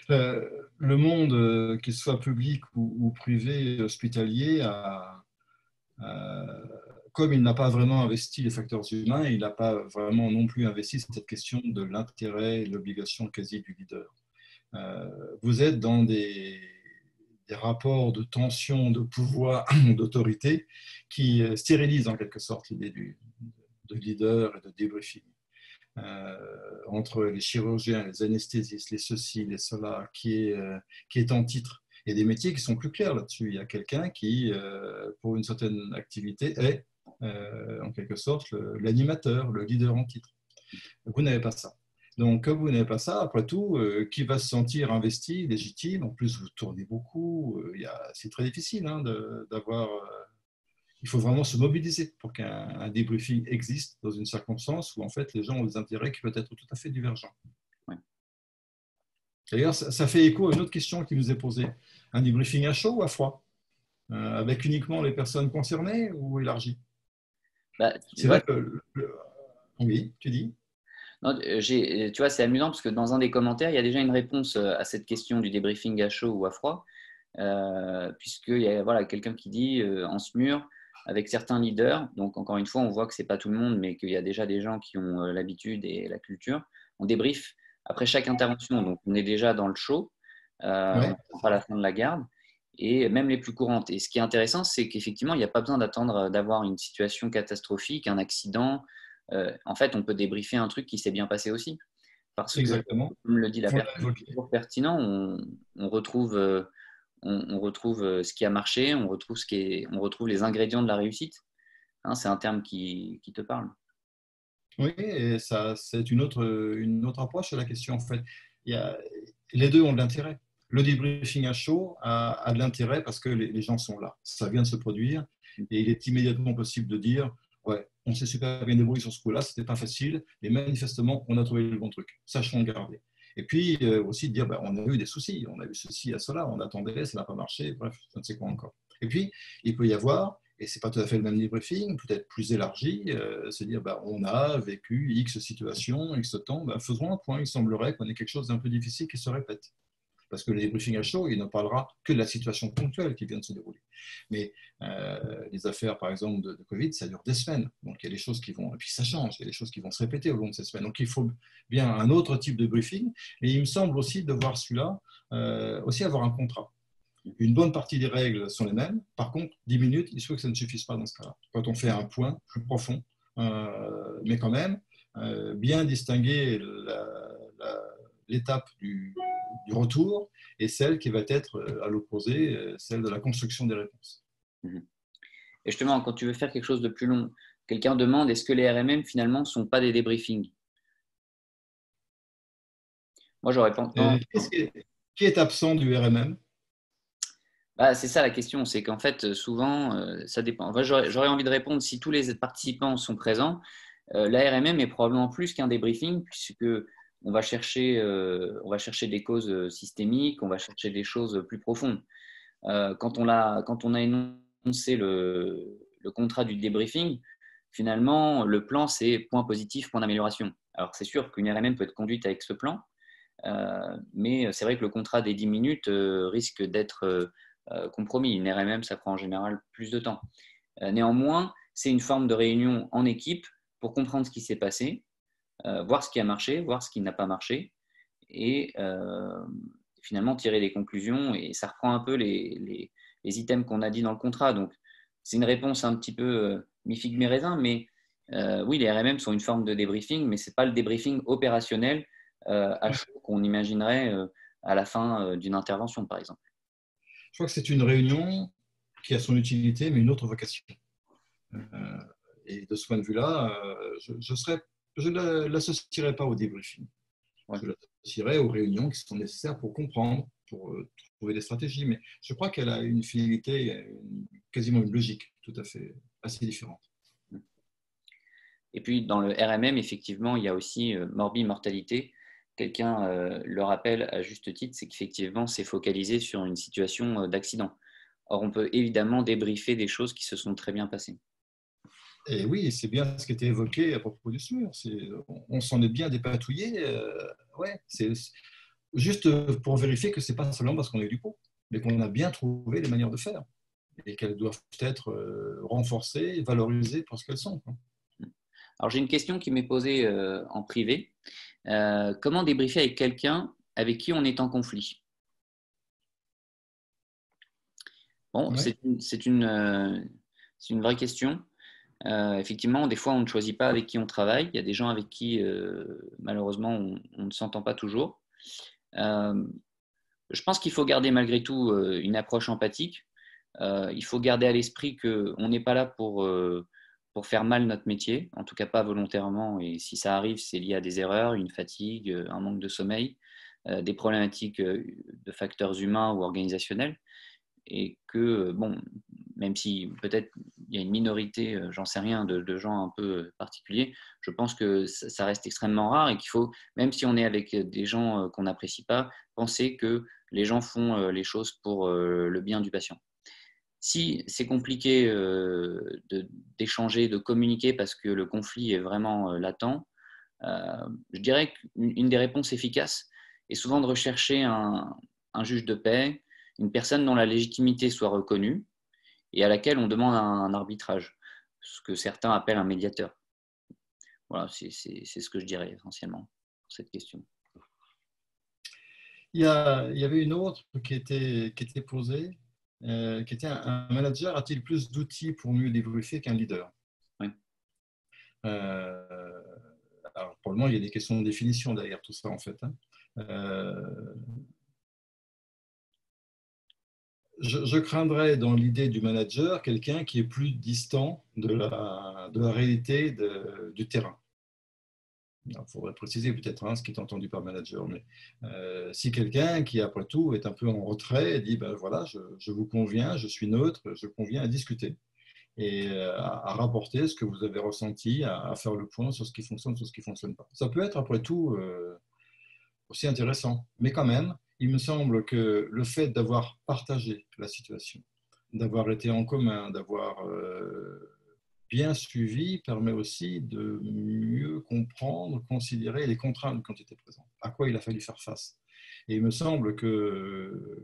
Le monde, qu'il soit public ou, privé, hospitalier, comme il n'a pas vraiment investi les facteurs humains, il n'a pas vraiment non plus investi cette question de l'intérêt et l'obligation quasi du leader. vous êtes dans des, des rapports de tension, de pouvoir, *clears throat* d'autorité, qui euh, stérilisent en quelque sorte l'idée de leader et de débriefing. Euh, entre les chirurgiens, les anesthésistes, les ceci, les cela, qui est, euh, qui est en titre. Il y a des métiers qui sont plus clairs là-dessus. Il y a quelqu'un qui, pour une certaine activité, est en quelque sorte l'animateur, le leader en titre. Vous n'avez pas ça. Donc, comme vous n'avez pas ça, après tout, euh, qui va se sentir investi, légitime En plus, vous tournez beaucoup. Euh, c'est très difficile hein, d'avoir. Euh, il faut vraiment se mobiliser pour qu'un débriefing existe dans une circonstance où, en fait, les gens ont des intérêts qui peuvent être tout à fait divergents. D'ailleurs, ça, fait écho à une autre question qui nous est posée. Un débriefing à chaud ou à froid? Avec uniquement les personnes concernées ou élargi bah, C'est vrai que. Oui, tu dis? Non, euh, tu vois, c'est amusant parce que dans un des commentaires, il y a déjà une réponse euh, à cette question du débriefing à chaud ou à froid, euh, puisqu'il y a voilà, quelqu'un qui dit en ce mur, avec certains leaders, donc encore une fois, on voit que ce n'est pas tout le monde, mais qu'il y a déjà des gens qui ont l'habitude et la culture, on débrief après chaque intervention, donc on est déjà dans le show, euh, pas la fin de la garde, et même les plus courantes. Et ce qui est intéressant, c'est qu'effectivement, il n'y a pas besoin d'attendre d'avoir une situation catastrophique, un accident, euh, en fait, on peut débriefer un truc qui s'est bien passé aussi. Parce Exactement. que, comme le dit la personne, c'est toujours pertinent. On, retrouve, euh, on, retrouve euh, ce qui a marché, on retrouve, ce qui est, on retrouve les ingrédients de la réussite. Hein, c'est un terme qui, qui, te parle. Oui, et ça, c'est une autre, une autre approche à la question. En fait, il y a, les deux ont de l'intérêt. Le débriefing à chaud a, de l'intérêt parce que les, les, gens sont là. Ça vient de se produire et il est immédiatement possible de dire ouais, on s'est super bien débrouillé sur ce coup-là, c'était pas facile, mais manifestement, on a trouvé le bon truc. Sachons le garder. Et puis euh, aussi de dire, ben, on a eu des soucis, on a eu ceci à cela, on attendait, ça n'a pas marché, bref, je ne sais quoi encore. Et puis, il peut y avoir, et c'est pas tout à fait le même debriefing, peut-être plus élargi, euh, se dire, ben, on a vécu X situation, X temps, ben, faisons un point, il semblerait qu'on ait quelque chose d'un peu difficile qui se répète. Parce que le débriefing à chaud, il ne parlera que de la situation ponctuelle qui vient de se dérouler. Mais euh, les affaires, par exemple, de, Covid, ça dure des semaines. Donc il y a des choses qui vont, et puis ça change, il y a des choses qui vont se répéter au long de ces semaines. Donc il faut bien un autre type de briefing. Et il me semble aussi de voir celui-là, euh, aussi avoir un contrat. Une bonne partie des règles sont les mêmes. Par contre, 10 minutes, il se faut que ça ne suffise pas dans ce cas-là. Quand on fait un point plus profond, euh, mais quand même, bien distinguer l'étape du, du retour et celle qui va être euh, à l'opposé, euh, celle de la construction des réponses. Mhm. Et justement, quand tu veux faire quelque chose de plus long, quelqu'un demande est-ce que les RMM finalement ne sont pas des débriefings? Moi, j'aurais pas. Euh, qui, est, absent du RMM bah, c'est ça la question, c'est qu'en fait, souvent, ça dépend. J'aurais envie de répondre si tous les participants sont présents. la RMM est probablement plus qu'un débriefing, puisque on va chercher, euh, on va chercher des causes euh, systémiques, on va chercher des choses plus profondes. Euh, quand, on a, quand on a énoncé le, contrat du débriefing, finalement, le plan, c'est point positif, point d'amélioration. Alors, c'est sûr qu'une RMM peut être conduite avec ce plan, mais c'est vrai que le contrat des 10 minutes risque d'être compromis. Une RMM, ça prend en général plus de temps. néanmoins, c'est une forme de réunion en équipe pour comprendre ce qui s'est passé, voir ce qui a marché, voir ce qui n'a pas marché, et euh, finalement tirer les conclusions. Et ça reprend un peu les, items qu'on a dit dans le contrat. Donc, c'est une réponse un petit peu euh, mi-figue, mi-raisin, mais oui, les RMM sont une forme de débriefing, mais ce n'est pas le débriefing opérationnel qu'on imaginerait à la fin d'une intervention, par exemple. Je crois que c'est une réunion qui a son utilité, mais une autre vocation. et de ce point de vue-là, je, serais je ne l'associerai pas au débriefing. Je l'associerai aux réunions qui sont nécessaires pour comprendre, pour euh, trouver des stratégies. Mais je crois qu'elle a une finalité, quasiment une logique tout à fait assez différente. Et puis dans le RMM, effectivement, il y a aussi euh, morbi-mortalité. Quelqu'un euh, le rappelle à juste titre, c'est qu'effectivement, c'est focalisé sur une situation d'accident. Or, on peut évidemment débriefer des choses qui se sont très bien passées. Et oui, c'est bien ce qui était évoqué à propos du SMUR. On, s'en est bien dépatouillé. Euh, ouais, c'est juste pour vérifier que ce n'est pas seulement parce qu'on est du pot, mais qu'on a bien trouvé les manières de faire et qu'elles doivent être euh, renforcées, valorisées pour ce qu'elles sont. Alors j'ai une question qui m'est posée euh, en privé. comment débriefer avec quelqu'un avec qui on est en conflit? Bon, c'est une, une, vraie question. Euh, effectivement, des fois, on ne choisit pas avec qui on travaille. Il y a des gens avec qui, euh, malheureusement, on, ne s'entend pas toujours. Euh, je pense qu'il faut garder malgré tout une approche empathique. il faut garder à l'esprit qu'on n'est pas là pour, pour faire mal notre métier, en tout cas pas volontairement. Et si ça arrive, c'est lié à des erreurs, une fatigue, un manque de sommeil, des problématiques de facteurs humains ou organisationnels et que, bon, même si peut-être il y a une minorité, euh, j'en sais rien, de, gens un peu euh, particuliers, je pense que ça reste extrêmement rare et qu'il faut, même si on est avec des gens euh, qu'on n'apprécie pas, penser que les gens font les choses pour le bien du patient. Si c'est compliqué d'échanger, de, communiquer parce que le conflit est vraiment latent, je dirais qu'une des réponses efficaces est souvent de rechercher un juge de paix, une personne dont la légitimité soit reconnue et à laquelle on demande un, arbitrage, ce que certains appellent un médiateur. Voilà, c'est ce que je dirais essentiellement pour cette question. Il y, a, il y avait une autre qui était, qui était posée, euh, qui était un, manager a-t-il plus d'outils pour mieux débriefer qu'un leader? Oui. Euh, alors, pour le moment, il y a des questions de définition derrière tout ça, en fait. Hein. Euh, je, craindrais dans l'idée du manager quelqu'un qui est plus distant de la, réalité du terrain. Il faudrait préciser peut-être hein, ce qui est entendu par manager, mais euh, si quelqu'un qui, après tout, est un peu en retrait et dit ben voilà, je, vous conviens, je suis neutre, je conviens à discuter et euh, à, rapporter ce que vous avez ressenti, à, faire le point sur ce qui fonctionne, sur ce qui ne fonctionne pas. Ça peut être, après tout, euh, aussi intéressant, mais quand même, il me semble que le fait d'avoir partagé la situation, d'avoir été en commun, d'avoir euh, bien suivi, permet aussi de mieux comprendre, considérer les contraintes qui ont été présentes, à quoi il a fallu faire face. Et il me semble que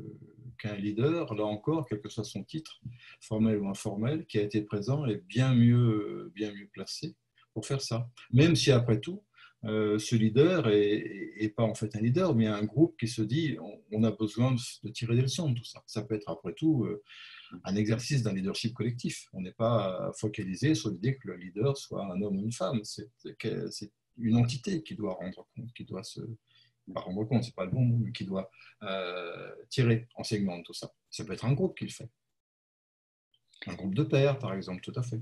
qu'un leader, là encore, quel que soit son titre, formel ou informel, qui a été présent, est bien mieux, bien mieux placé pour faire ça. Même si après tout, euh, ce leader est, pas en fait un leader, mais un groupe qui se dit on, a besoin de, tirer des leçons de tout ça. Ça peut être après tout euh, un exercice d'un leadership collectif. On n'est pas focalisé sur l'idée que le leader soit un homme ou une femme. C'est une entité qui doit rendre compte, qui doit se pas rendre compte, c'est pas le bon mot, mais qui doit euh, tirer enseignement de tout ça. Ça peut être un groupe qui le fait. Un groupe de pairs, par exemple, tout à fait.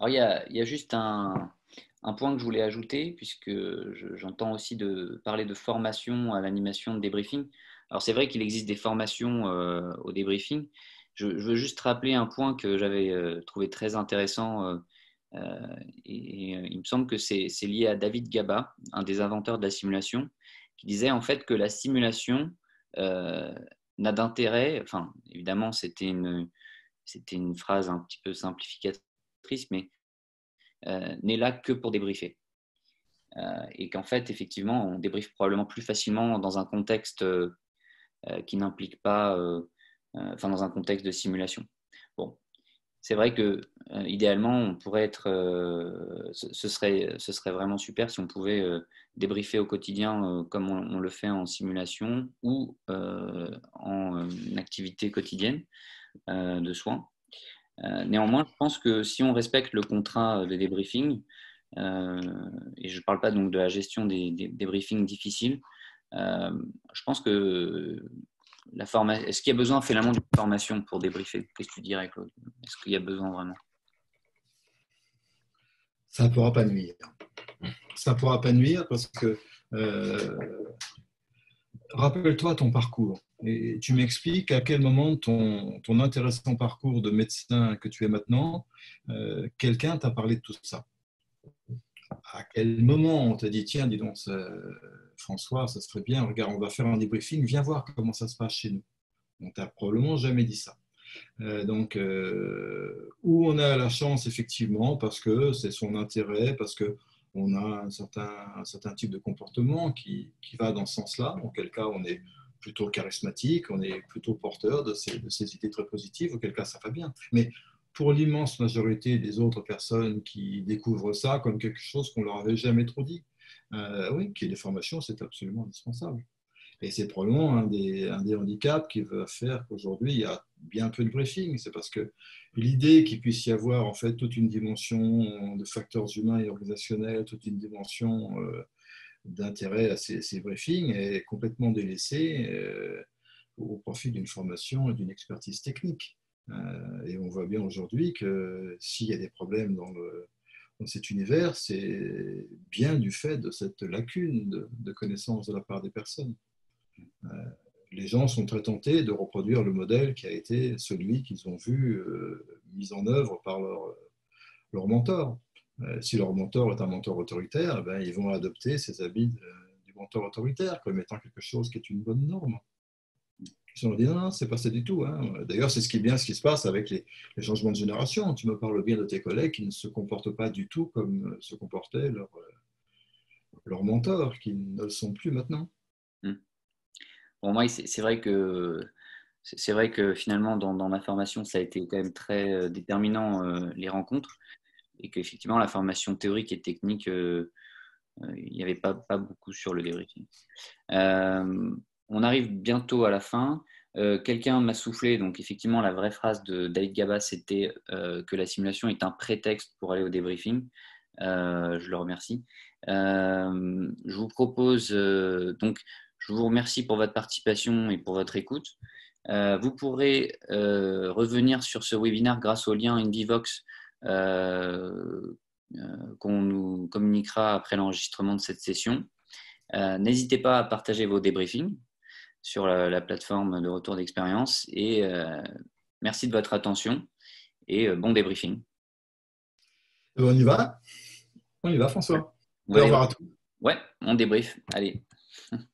Alors, il y a, il y a juste un, un, point que je voulais ajouter, puisque j'entends aussi de parler de formation à l'animation de débriefing. Alors, c'est vrai qu'il existe des formations euh, au débriefing. Je, veux juste rappeler un point que j'avais euh, trouvé très intéressant. Euh, et, il me semble que c'est lié à David Gaba, un des inventeurs de la simulation, qui disait en fait que la simulation n'a d'intérêt, enfin évidemment c'était une, c'était une phrase un petit peu simplificatrice, mais euh, n'est là que pour débriefer. Euh, et qu'en fait, effectivement, on débriefe probablement plus facilement dans un contexte euh, qui n'implique pas, enfin, dans un contexte de simulation. Bon, c'est vrai que idéalement, on pourrait être, ce, serait, ce serait vraiment super si on pouvait débriefer au quotidien comme on, le fait en simulation ou en activité quotidienne de soins. Euh, néanmoins, je pense que si on respecte le contrat de débriefing, euh, et je ne parle pas donc de la gestion des, débriefings difficiles, euh, je pense que la formation, est-ce qu'il y a besoin finalement d'une formation pour débriefer? Qu'est-ce que tu dirais, Claude? Est-ce qu'il y a besoin vraiment? Ça ne pourra pas nuire. Ça ne pourra pas nuire parce que rappelle-toi ton parcours. Et tu m'expliques à quel moment ton, ton, intéressant parcours de médecin que tu es maintenant, euh, quelqu'un t'a parlé de tout ça. À quel moment on t'a dit, tiens, dis donc, François, ça serait bien, regarde, on va faire un débriefing, viens voir comment ça se passe chez nous. On t'a probablement jamais dit ça. Euh, donc, euh, où on a la chance, effectivement, parce que c'est son intérêt, parce que on a un certain, certain type de comportement qui, va dans ce sens-là, auquel cas on est plutôt charismatique, on est plutôt porteur de ces, idées très positives, auquel cas ça va bien. Mais pour l'immense majorité des autres personnes qui découvrent ça comme quelque chose qu'on leur avait jamais trop dit, euh, oui, qu'il y des formations, c'est absolument indispensable. Et c'est probablement un des, handicaps qui va faire qu'aujourd'hui, il y a bien peu de briefing. C'est parce que l'idée qu'il puisse y avoir en fait toute une dimension de facteurs humains et organisationnels, toute une dimension euh, d'intérêt à ces, briefings est complètement délaissée euh, au profit d'une formation et d'une expertise technique. Euh, et on voit bien aujourd'hui que s'il y a des problèmes dans, cet univers, c'est bien du fait de cette lacune de connaissances de la part des personnes. Euh, les gens sont très tentés de reproduire le modèle qui a été celui qu'ils ont vu mis en œuvre par leur, leur mentor. Euh, si leur mentor est un mentor autoritaire, eh ben, ils vont adopter ces habits du mentor autoritaire comme étant quelque chose qui est une bonne norme. Ils ont dit non, non c'est pas ça du tout. Hein. D'ailleurs, c'est ce qui est bien ce qui se passe avec les, changements de génération. Tu me parles bien de tes collègues qui ne se comportent pas du tout comme se comportaient leurs leur mentors, qui ne le sont plus maintenant. Pour moi, c'est vrai que c'est vrai que finalement, dans, ma formation, ça a été quand même très euh, déterminant euh, les rencontres et qu'effectivement, la formation théorique et technique, euh, il n'y avait pas, beaucoup sur le débriefing. On arrive bientôt à la fin. Quelqu'un m'a soufflé, donc effectivement, la vraie phrase de David Gaba, c'était que la simulation est un prétexte pour aller au débriefing. je le remercie. je vous propose, donc, je vous remercie pour votre participation et pour votre écoute. vous pourrez revenir sur ce webinaire grâce au lien Invivox euh, euh, qu'on nous communiquera après l'enregistrement de cette session. Euh, n'hésitez pas à partager vos débriefings sur la, plateforme de retour d'expérience et merci de votre attention et bon débriefing. On y va? On y va, François? Au revoir à tous. Ouais, on débrief. Allez. *laughs*